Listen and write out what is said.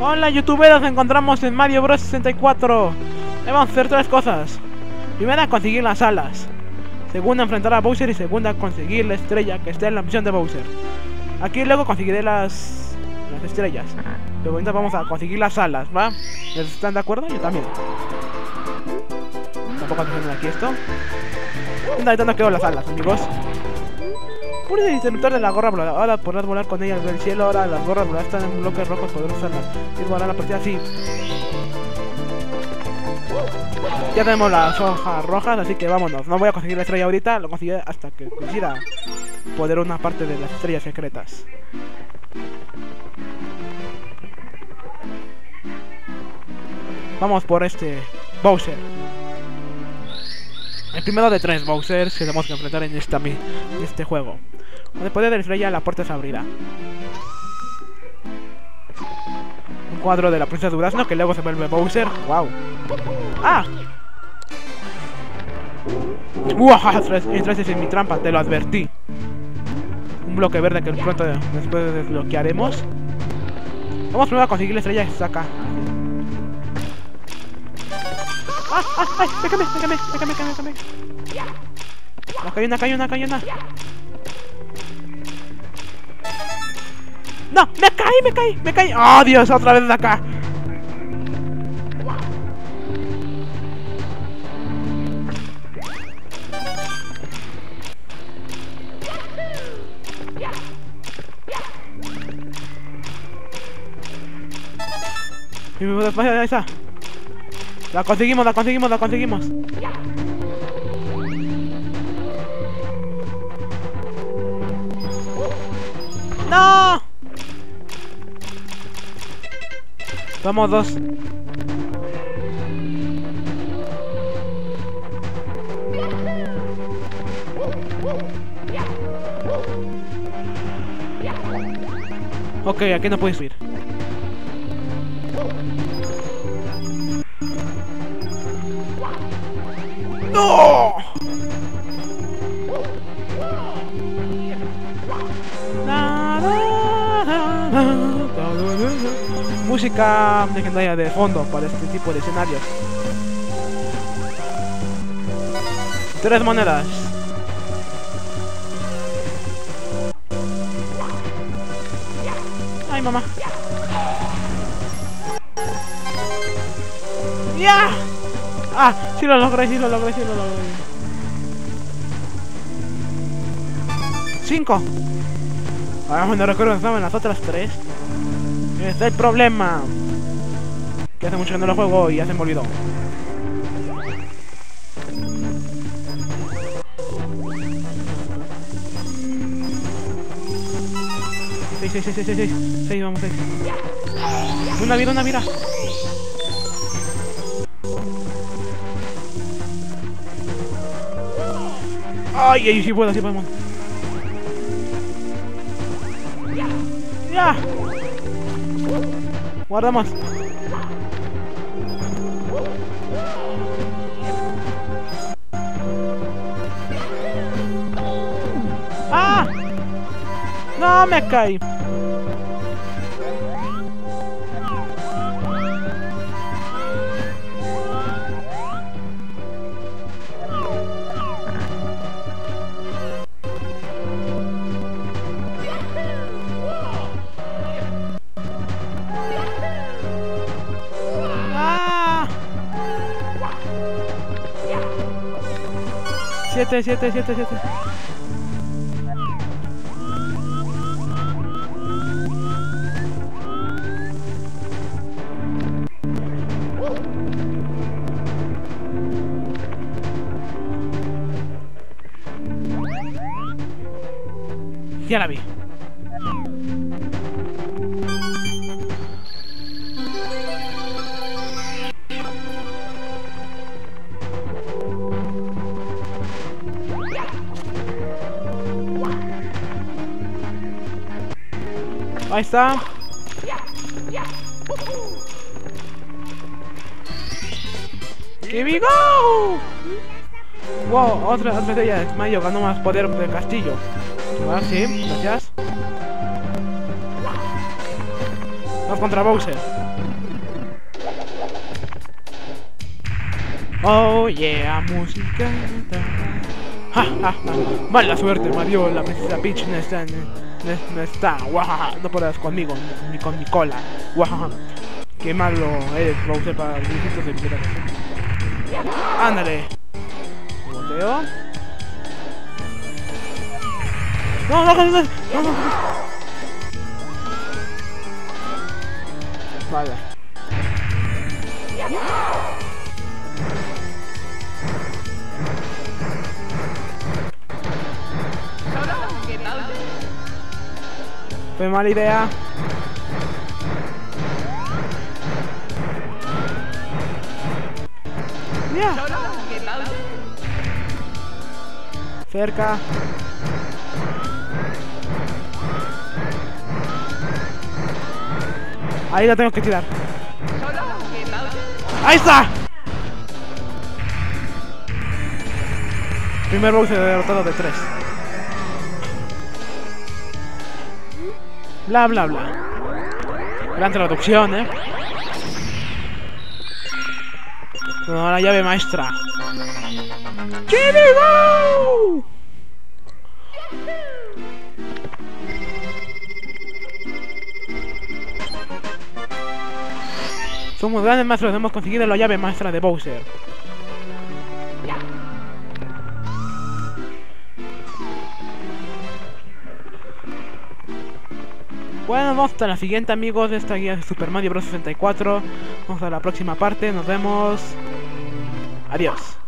Hola youtuberos, nos encontramos en Mario Bros. 64 Vamos a hacer tres cosas. Primera, conseguir las alas. Segunda, enfrentar a Bowser. Y segunda, conseguir la estrella que esté en la misión de Bowser. Aquí luego conseguiré las, las estrellas. Pero ahorita vamos a conseguir las alas, ¿va? ¿Están de acuerdo? Yo también. Tampoco haciendo aquí esto. Ahorita nos quedo las alas, amigos interruptor de la gorra voladora. Ahora podrás volar con ella del cielo. Ahora las gorras voladoras están en bloques rojos. Podrás usarlas. Y volar la partida así. Ya tenemos las hojas rojas, así que vámonos. No voy a conseguir la estrella ahorita, lo conseguiré hasta que consiga poder una parte de las estrellas secretas. Vamos por este Bowser. El primero de tres Bowsers que tenemos que enfrentar en, esta, en este juego. Con el poder de la estrella la puerta se abrirá. Un cuadro de la princesa Durazno que luego se vuelve Bowser. ¡Wow! ¡Ah! ¡Uah! Entraste en mi trampa, te lo advertí. Un bloque verde que pronto después desbloquearemos. Vamos primero a conseguir la estrella que acá. ¡Ah! ¡Ah! ¡Ay! ¡Pégame! ¡Pégame! ¡Pégame! ¡Pégame! ¡Pégame! Acá hay una, acá una, acá una. ¡No! ¡Me caí! ¡Me caí! ¡Me caí! ¡Oh, Dios! ¡Otra vez de acá! Y me después de esa. La conseguimos, la conseguimos, la conseguimos. ¡No! Vamos dos. Ok, aquí no puedes ir. ¡No! Música legendaria de fondo para este tipo de escenarios. Tres monedas. Ay, mamá. ¡Ya! Ah, sí lo logré, sí lo logré, sí lo logré. Cinco. Ahora no recuerdo que estaban las otras tres. Ese es el problema. Que hace mucho que no lo juego y ya se me olvidó. Seis, seis, seis, seis, seis. Seis, vamos, seis. Una vida, una vida. Ay, ay, sí puedo, sí podemos. ¡Ya! Guardamos. ¡Ah! ¡No me caí! Siete, siete, siete, siete. Ya la vi. Ahí está. ¡Here we go! Wow, otra estrella de Mayo ganó más poder del castillo. Ah, sí, gracias. Vamos contra Bowser. Oh yeah, música. Ja, ja, ja. Mala suerte, Mario. La princesa Peach no está en. No, está. Guajaja. No podrás conmigo, ni con mi cola. Guajaja. Qué malo eres, Bowser, para los distintos de vida. Ándale. Volteo. No, no, no, no, no. Vale. Fue mala idea. Ya. Cerca. Ahí la tengo que tirar. ¡Ahí está! Primer Bowser derrotado de tres. Bla bla bla. Gran traducción, eh. No, la llave maestra. ¡Chirigo! Somos grandes maestros, hemos conseguido la llave maestra de Bowser. Bueno, vamos hasta la siguiente amigos esta guía de Super Mario Bros. 64. Vamos a la próxima parte, nos vemos. Adiós.